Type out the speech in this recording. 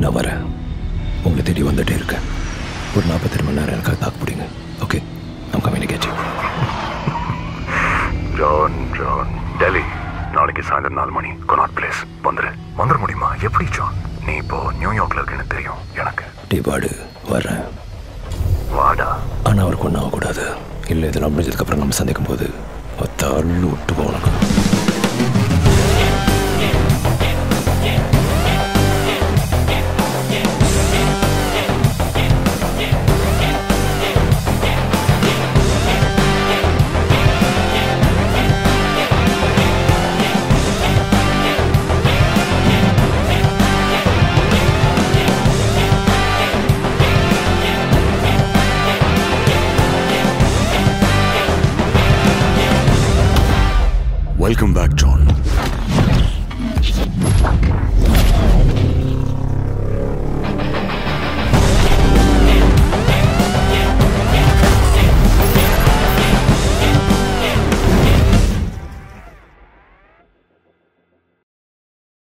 நான் வரேன். உங்களை தேடி வந்துட்டே இருக்கேன். ஒரு நாற்பத்தெட்டு மணி நேரம் எனக்காக தாக்கு பிடிங்க. ஓகே நம்ம கம்யூனிகேட் ஜான் ஜான் டெல்லி. நாளைக்கு சாயந்தரம் நாலு மணி. கொனாட் பிளேஸ் வந்துரு. வந்துட முடியுமா? எப்படி ஜான் நீ இப்போ நியூயார்க்ல இருக்குன்னு தெரியும் எனக்கு. டீ பாடு வரேன் வாடா. ஆனால் அவருக்கு ஒன்றும் ஆகக்கூடாது. இல்லை இதெல்லாம் முடிஞ்சதுக்கப்புறம் நம்ம சந்திக்கும் போது தள்ளு விட்டு போகணும் Welcome back, John.